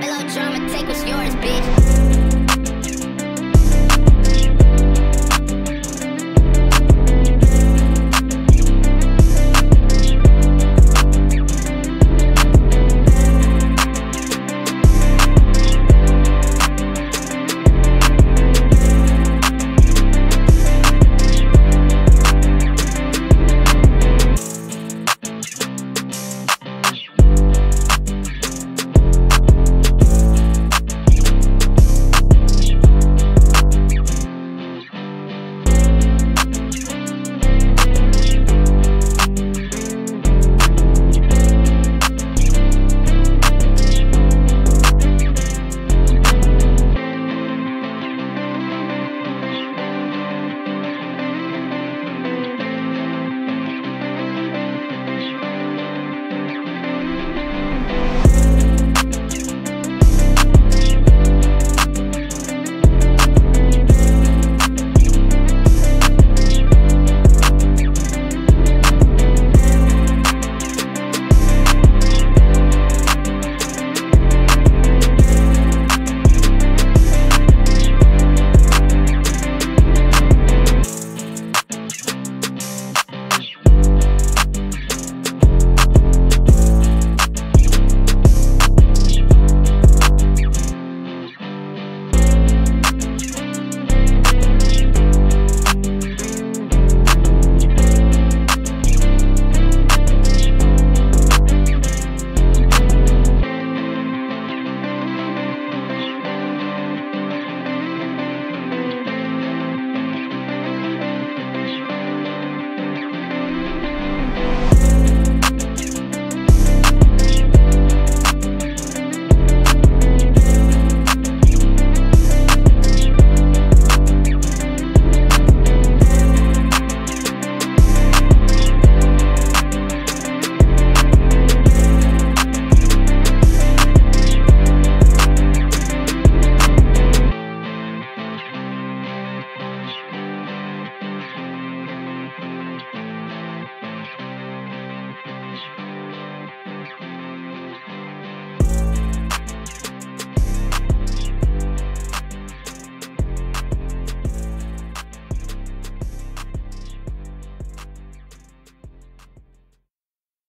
Below drama, take what's yours, bitch.